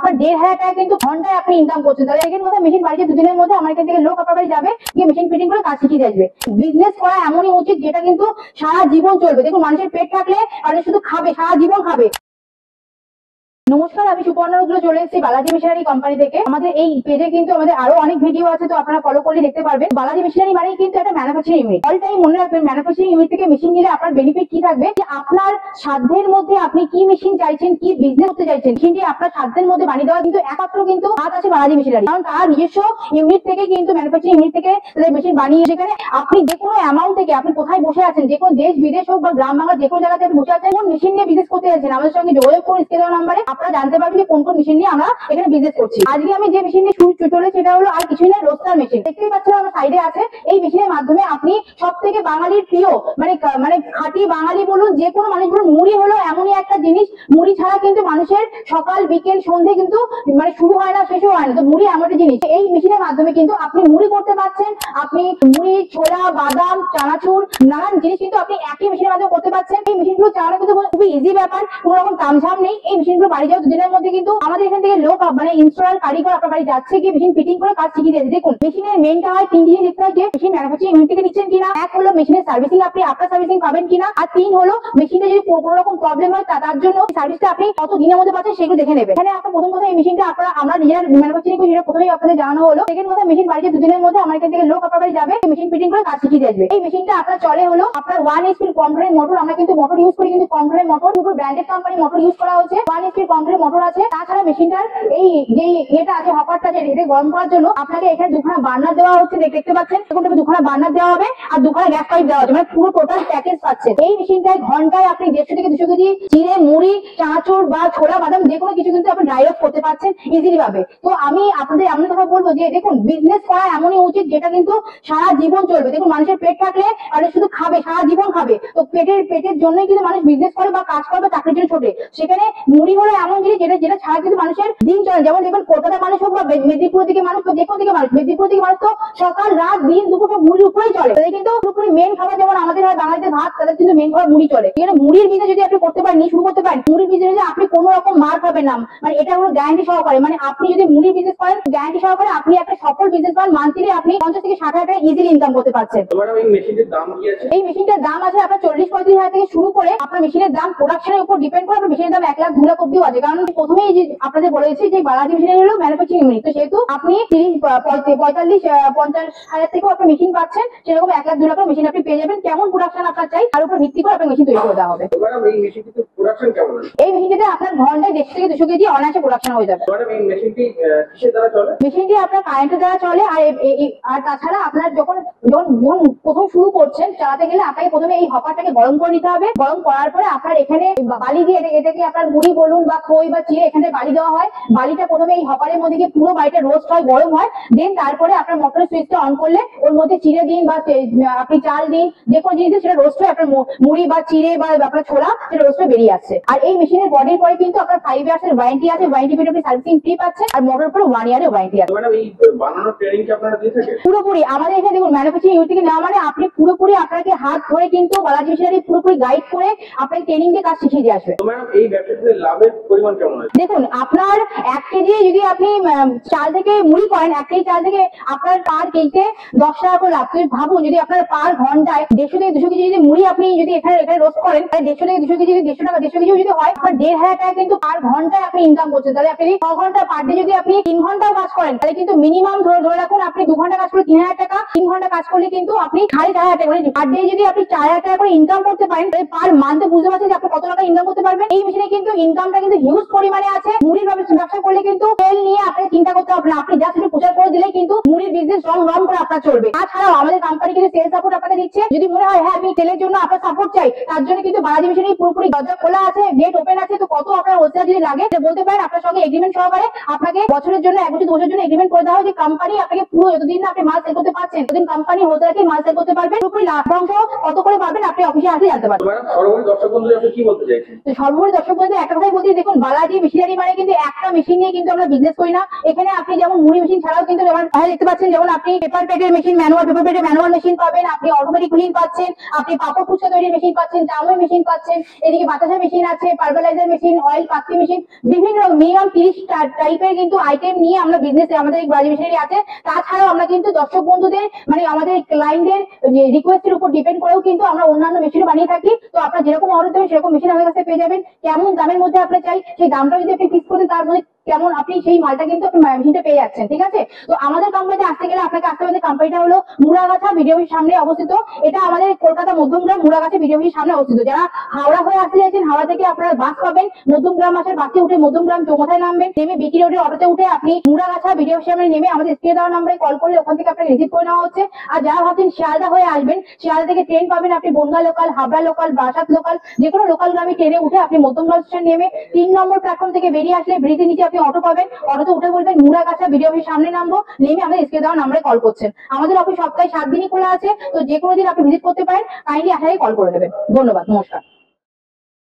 আপনার দেড় হাজার টাকা কিন্তু ঘন্টায় আপনি ইনকাম করছেন। তাহলে এখানে মধ্যে মেশিন বাড়িতে দুদিনের মধ্যে আমার এখান থেকে লোক আপনার বাড়ি যাবে, গিয়ে মেশিন ফিটিং করে কাজ শিখিয়ে আসবে। বিজনেস করা এমনই উচিত যেটা কিন্তু সারা জীবন চলবে। দেখুন, মানুষের পেট থাকলে মানুষ শুধু খাবে, সারা জীবন খাবে। নমস্কার, আমি সুপর্ণা রুদ্র, চলে এসেছি বালাজি মিশনারি কোম্পানি থেকে। আমাদের এই পেজে কিন্তু আমাদের আরও অনেক ভিডিও আছে, তো আপনারা ফলো করলে দেখতে পারবেন। বালাজি মিশনারি মানে কিন্তু একটা ম্যানুফ্যাকচারিং ইউনিট অল টাইম মনে রাখবেন ম্যানুফ্যাকচারিং ইউনিট থেকে মেশিন নিলে আপনার বেনিফিট কি থাকবে? যে আপনার সাধ্যের মধ্যে আপনি কি মেশিন চাইছেন, কি বিজনেস করতে চাইছেন মেশিনটি আপনার সাধ্যের মধ্যে বানিয়ে দেওয়া কিন্তু একমাত্র কিন্তু হাত আছে বালাজি মিশনারি। কারণ তার নিজস্ব ইউনিট থেকে কিন্তু ম্যানুফ্যাকচারিং ইউনিট থেকে মেশিন বানিয়ে সেখানে আপনি যে কোনো অ্যামাউন্ট থেকে আপনি কোথায় বসে আছেন, যে কোনো দেশ, বিদেশ হোক বা গ্রাম বাংলা যে কোনো জায়গাতে বসে আছেন, কোন মেশিন নিয়ে বিজনেস করতে চাইছেন আমাদের সঙ্গে যোগাযোগ করুন স্কেল নাম্বারে আপনারা জানতে পারবেন যে কোন কোন মেশিন নিয়ে আমরা এখানে বিজনেস করছি। আজকে আমি যে মেশিন নিয়ে শুরু চলে সেটা হলো আর কিছুই না রোস্টার মেশিন দেখতেই পাচ্ছেন আমার সাইডে আছে। এই মেশিনের মাধ্যমে আপনি সব থেকে বাঙালির প্রিয় মানে মানে খাঁটি বাঙালি বলুন, যে কোনো মানুষ মুড়ি হলো এমনই জিনিস মুড়ি ছাড়া কিন্তু মানুষের সকাল, বিকেল, সন্ধে কিন্তু মানে শুরু হয় না, শেষও হয় না। তো মুড়ি এমন একটা জিনিস। এই মেশিনের মাধ্যমে কিন্তু আপনি মুড়ি করতে পারছেন, আপনি মুড়ি, ছোলা, বাদাম, চানাচুর, নানান জিনিস কিন্তু আপনি একই মেশিনের মাধ্যমে করতে পারছেন। এই মেশিনগুলো চালানো কিন্তু খুবই ইজি ব্যাপার, কোনো রকম তামঝাম নেই। এই মেশিনগুলো বাড়ি যাওয়ার দুদিনের মধ্যে কিন্তু আমাদের এখান থেকে লোক মানে ইনস্টলার কারিগর আপনার বাড়ি যাচ্ছে গিয়ে মেশিন ফিটিং করে কাজ শিখিয়ে দিয়েছে। দেখুন মেশিনের মেনটা হয় তিন জিনিস দেখতে হয় যে মেশিন ম্যানুফ্যাকচারিং ইউনিট থেকে নিচ্ছেন কিনা, এক হলো মেশিনের সার্ভিসিং আপনি আপনার সার্ভিসিং পাবেন কিনা, আর তিন হলো মেশিনে যদি কোনো রকম প্রবলেম হয়, তা- তার জন্য সার্ভিসটা আপনি কত দিনের মধ্যে পাচ্ছেন সেগুলো দেখে নেবেন। এখানে আপনার প্রথম কথা এই মেশিনটা আপনারা, আমরা নিজেরা ম্যানুফ্যাকচারিং করি সেটা প্রথমেই আপনাদের জানানো হলো। সেকেন্ড কথা মেশিন বাড়িতে দুদিনের মধ্যে আমার এখান থেকে লোক আপনার বাড়ি যাবে মেশিন ফিটিং করে কাজ শিখিয়ে আসবে। এই মেশিনটা আপনার চলে হলো, আপনার ওয়ান এইচপির কম্পিউটার মোটর আমরা কিন্তু মোটর ইউজ করি, কিন্তু কম্পিউটার মোটর দুটো ব্র্যান্ডেড কোম্পানি মোটর ইউজ করা হচ্ছে। ওয়ান এইচপির কম্পিউটার মোটর আছে। তাছাড়া মেশিনটার এই যে ইয়েটা আছে হপারটা আছে, এটা গরম করার জন্য আপনাকে এখানে দুখানা বার্নার দেওয়া হচ্ছে দেখতে পাচ্ছেন? এখন দুখানা বার্নার দেওয়া হবে আর দুখানা গ্যাস পাইপ দেওয়া হচ্ছে। মানে পুরো টোটাল প্যাকেজ পাচ্ছেন এই মেশিনটায় ঘন্টায় আপনি দেড়শো থেকে দুশো কেজি চিড়ে মুড়ি, চাঁচুর বা ছোলা, বাদাম যে কোনো কিছু কিন্তু আপনি ড্রাই অফ করতে পারছেন ইজিলি ভাবে। তো আমি আপনাদের এমন কথা বলব যে, দেখুন বিজনেস করা এমনই উচিত যেটা কিন্তু সারা জীবন চলবে। দেখুন, মানুষের পেট থাকলে আর শুধু খাবে, সারা জীবন খাবে। তো পেটের পেটের জন্যই কিন্তু মানুষ বিজনেস করে বা কাজ করে বা চাকরির জন্য ছোটে। সেখানে মুড়ি হলো এমন জিনিস যেটা যেটা ছাড়া কিন্তু মানুষের দিন চলে। যেমন দেখবেন কলকাতা মানুষ হোক বা মেদিনীপুর দিকে মানুষ বা যে কোনো দিকে মানুষ মেদিনীপুর দিকে মানুষ তো সকাল, রাত, দিন দুপুর সব মুড়ির উপরেই চলে। তাদের কিন্তু মেন খাবার যেমন আমাদের হয় বাঙালিতে ভাত, তাদের কিন্তু মেন খাবার মুড়ি চলে। এখানে মুড়ির বিজনেস যদি আপনি করতে পারেন শুরু করতে পারেন। মুড়ির বিজনেসে আপনি কোনো রকম মার খাবেন না। মানে এটা হলো গ্যারান্টি সহকারে। মানে আপনি যদি মুড়ির বিজনেস করেন গ্যারান্টি সহকারে আপনি একটা সফল বিজনেস করেন মান্থলি আপনি পঞ্চাশ থেকে ষাট হাজার টাকা ইজিলি ইনকাম করতে পারছেন। এই মেশিনটির দাম আছে আপনার চল্লিশ পঁয়ত্রিশ হাজার থেকে শুরু করে আপনার মেশিনের দাম প্রোডাকশনের উপর ডিপেন্ড করে আপনার মেশিনের দাম এক লাখ দু লাখ অব্দিও আছে। কারণ প্রথমেই যে আপনাদের বলেছি যে বালাজি মেশিনের হলো ম্যানুফ্যাকচারিং ইউনিট তো সেহেতু আপনি তিরিশ পঁয়তাল্লিশ পঞ্চাশ হাজার থেকেও আপনি মেশিন পাচ্ছেন। সেরকম এক লাখ দু লাখ মেশিন আপনি পেয়ে যাবেন। কেমন প্রোডাকশন আপনার চাই তার উপর ভিত্তি করে আপনার মেশিন তৈরি করে দেওয়া হবে। এই মেশিনটিতে আপনার ঘন্টায় দেড়শো থেকে দুশো কেজি অনায়াসে প্রোডাকশন হয়ে যাবে। মেশিনটি আপনার কারেন্টের দ্বারা চলে আর আর তাছাড়া আপনার যখন যখন যখন প্রথম শুরু করছেন চালাতে গেলে আপনাকে প্রথমে এই হপারটাকে গরম করে নিতে হবে। গরম করার পরে আপনার এখানে বালি দিয়ে এটাকে আপনার মুড়ি বলুন বা খই বা চিড়ে এখানে বালি দেওয়া হয়। বালিটা প্রথমে এই হপারের মধ্যে গিয়ে পুরো বাড়িটা রোস্ট হয় গরম হয়। দেন তারপরে আপনার মোটরের সুইচটা অন করলে ওর মধ্যে চিড়ে দিন বা আপনি চাল দিন যে কোনো জিনিস সেটা রোস্ট হয়ে আপনার মুড়ি বা চিড়ে বা আপনার ছোলা সেটা রোস্ট হয়ে বেরিয়ে আসছে আর এই মেশিনের বডির পরে কিন্তু আপনার ফাইভ ইয়ার্স এর ওয়ারেন্টি আছে। ওয়ারেন্টি পিরিয়ড আপনি সার্ভিসিং ফ্রি পাচ্ছেন আর মোটর পরে ওয়ান ইয়ারের ওয়ারেন্টি আছে। পুরোপুরি আমাদের এখানে দেখুন ম্যানুফ্যাকচারিং ইউনিট থেকে নেওয়া মানে আপনি পুরোপুরি আপনাকে হাত ধরে কিন্তু বালাজি মিশনারি পুরোপুরি গাইড করে আপনাকে ট্রেনিং দিয়ে কাজ শিখিয়ে দিয়ে আসবে। দেখুন আপনার এক কেজি যদি আপনি চাল থেকে মুড়ি করেন এক কেজি চাল থেকে আপনার পার কেজিতে দশ টাকা করে লাভ। তুমি ভাবুন যদি আপনার পার ঘন্টায় দেড়শো থেকে দুশো কেজি যদি মুড়ি আপনি যদি এখানে এখানে রোস্ট করেন তাহলে দেড়শো থেকে দুশো কেজি যদি দেড়শো টাকা দেড়শো কেজি যদি হয় আপনার দেড় হাজার টাকা কিন্তু পার ঘন্টায় আপনি ইনকাম করছেন। তাহলে আপনি ছ ঘণ্টা পার ডে যদি আপনি তিন ঘন্টাও কাজ করেন, তাহলে কিন্তু মিনিমাম ধরে ধরে রাখুন, আপনি দু ঘণ্টা কাজ করলে তিন হাজার টাকা, তিন ঘণ্টা কাজ করলে কিন্তু আপনি সাড়ে চার হাজার টাকা মানে পার ডে যদি আপনি চার হাজার টাকা করে ইনকাম করতে পারেন, তাহলে পার মান্থে বুঝতে পারছেন যে আপনি কত টাকা ইনকাম করতে পারবেন। এই মেশিনে কিন্তু ইনকামটা কিন্তু হিউজ পরিমাণে আছে। মুড়ির ব্যবসা করলে কিন্তু তেল নিয়ে আপনি চিন্তা করতে হবে না। আপনি যা একটু প্রচার করে দিলে কিন্তু রং করে আপনার চলবে। তাছাড়াও আমাদের কোম্পানি সেল সাপোর্ট দিচ্ছে। যদি মনে হয় হ্যাঁ আমি জন্য আপনার সাপোর্ট চাই, তার জন্য কিন্তু বালাজি মিশনের পুরোপুরি দরজা খোলা আছে গেট ওপেন আছে, তো কত হোলসেল যদি লাগে বলতে পারেন আপনার সঙ্গে এগ্রিমেন্ট সহকারে আপনাকে বছরের জন্য এক বছর দু বছরের জন্য এগ্রিমেন্ট করে দেওয়া হয় যে কোম্পানি আপনাকে পুরো যতদিন না আপনি মাল সেল করতে পারছেন। ততদিন কোম্পানি হোলসেলকে মাল সেল করতে পারবেন। পুরোপুরি লাভ্যাংশ কত করে পাবেন আপনি অফিসে আসলে জানতে পারবেন। সর্বোপরি দর্শক বন্ধুদের আপনি কি বলতে চাইছেন? সর্বোপরি দর্শক বন্ধু একটা কথাই বলছি দেখুন বালাজি মেশিনারি মানে কিন্তু একটা মেশিন নিয়ে কিন্তু আমরা বিজনেস করি না। এখানে আপনি যেমন মুড়ি মেশিন ছাড়াও কিন্তু যেমন দেখতে পাচ্ছেন যেমন আপনি পেপার প্লেটের মেশিন ম্যানুয়াল পেপার প্লেটের ম্যানুয়াল মেশিন পাবেন আপনি অটোমেটিক মেশিন পাচ্ছেন আপনি পাপড় ফুচকা তৈরির মেশিন পাচ্ছেন চাউমিন মেশিন পাচ্ছেন এদিকে বাতাসা মেশিন আছে পার্বালাইজার মেশিন অয়েল পাত্রি মেশিন, বিভিন্ন মিনিমাম তিরিশ টাইপের কিন্তু আইটেম নিয়ে আমরা বিজনেসে আমাদের এই বাজি মেশিনারি আছে। তাছাড়াও আমরা কিন্তু দর্শক বন্ধুদের মানে আমাদের ক্লায়েন্টদের রিকোয়েস্টের উপর ডিপেন্ড করেও কিন্তু আমরা অন্যান্য মেশিনও বানিয়ে থাকি। তো আপনার যেরকম অর্ডার দেবেন, সেরকম মেশিন আমাদের কাছে পেয়ে যাবেন। কেমন দামের মধ্যে আপনার চাই, সেই দামটা যদি আপনি ফিক্স করেন তার মধ্যে কেমন আপনি সেই মালটা কিন্তু আপনি পেয়ে যাচ্ছেন, ঠিক আছে? তো আমাদের কোম্পানিতে আসতে গেলে আপনাকে আসতে হবে কোম্পানিটা হলো মুড়াগাছা ভিডিও সামনে অবস্থিত। এটা আমাদের কলকাতা মধ্যমগ্রাম মুড়াগাছা ভিডিও সামনে অবস্থিত। যারা হাওড়া হয়ে আসতে চাইছেন, হাওড়া থেকে আপনারা বাস পাবেন। মধ্যমগ্রাম আসার বাসে উঠে মধ্যমগ্রাম চৌমাথায় নামবেন। নেমে বিকি রোডের অটোতে উঠে আপনি মুরাগাছা ভিডিও সামনে নেমে আমাদের স্ক্রিনে দেওয়া নাম্বারে কল করলে ওখান থেকে আপনাকে রিসিভ করে নেওয়া হচ্ছে। আর যারা ভাবছেন শিয়ালদা হয়ে আসবেন, শিয়ালদা থেকে ট্রেন পাবেন আপনি Bangaon local Habra local Barasat local যে কোনো লোকাল গ্রামে ট্রেনে উঠে আপনি মধ্যমগ্রাম স্টেশন নেমে তিন নম্বর প্ল্যাটফর্ম থেকে বেরিয়ে আসলে ব্রিজের নিচে আপনি অটো পাবেন, অটোতে উঠে বলবেন মুড়াগাছা ভিডিও অফিস সামনে নামবো। নেমে আমাদের স্ক্রিনে দেওয়া নাম্বারে কল করছেন। আমাদের অফিস সপ্তাহে সাত দিনই খোলা আছে, তো যে কোনো দিন আপনি ভিজিট করতে পারেন। কাইন্ডলি আসারে কল করে দেবেন। ধন্যবাদ, নমস্কার।